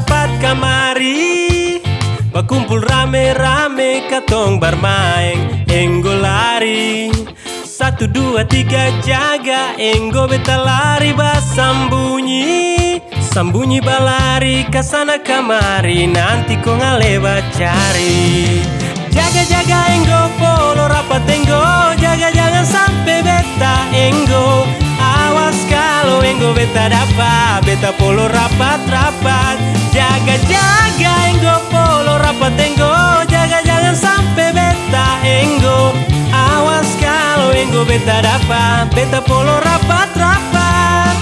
rapat kamari. Berkumpul rame-rame katong bermain Enggo lari. Satu dua tiga jaga Enggo beta lari basambunyi Sambunyi balari ke sana kamari Nanti kau ngaleba cari Jaga-jaga enggo polo rapat enggo. Jaga jangan sampai beta enggo. Awas kalau enggo beta dapat Beta polo rapat-rapat Jaga-jaga enggo polo rapat enggo. Jaga jangan sampai beta enggo. Awas kalau enggo beta dapat. Beta polo rapat-rapat.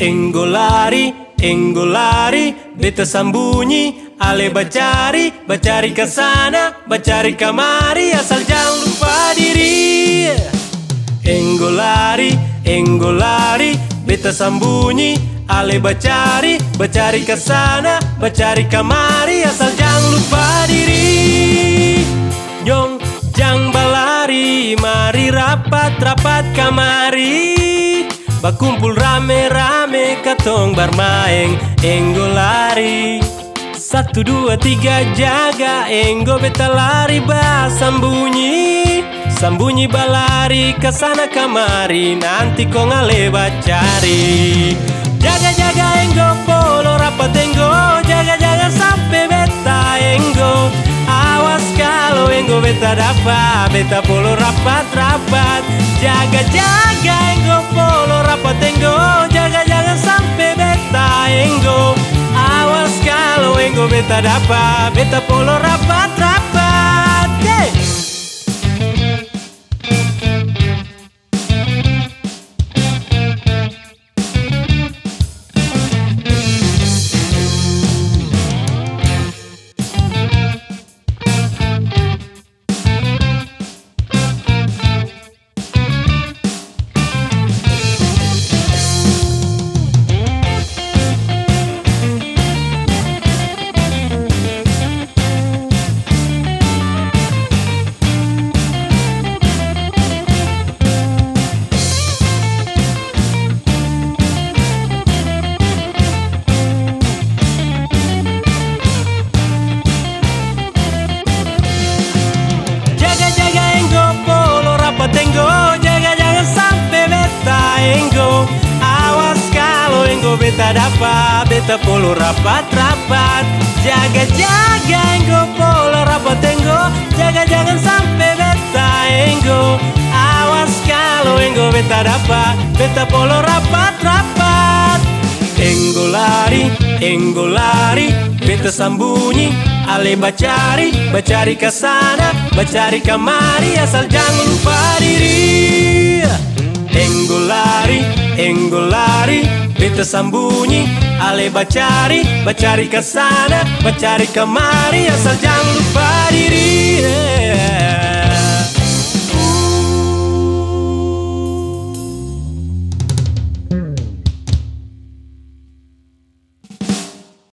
Enggo lari, enggo lari, beta sambunyi, ale bacari, bacari ke sana, bacari kamari, asal enggo lari, beta sambunyi, ale bacari, bacari ke sana, bacari kamari, asal jangan lupa diri. Nyong, jang balari, mari rapat-rapat kamari. Bakumpul rame-rame katong bermain Enggo lari Satu dua tiga jaga Enggo beta lari ba sambunyi Sambunyi balari ke sana kamari Nanti kau ngaleba cari. Jaga-jaga enggo polo rapat enggo Jaga jangan sampai beta enggo. Awas kalau enggo beta dapat Beta polo rapat-rapat. Jaga-jaga enggo polo rapat enggo Jaga jangan sampai beta enggo. Awas kalau enggo beta dapat Beta polo rapat-rapat enggo. Awas kalau enggo beta dapat Beta polo rapat-rapat. Jaga-jaga enggo polo rapat enggo. Jaga jangan sampai beta enggo. Awas kalau enggo beta dapat Beta polo rapat-rapat. Enggo lari, enggo lari, beta sambunyi, ale bacari, bacari ke sana, bacari kamari, asal jangan Bita sambunyi, ale bacari Bacari ke sana, bacari kemari Asal jangan lupa diri yeah.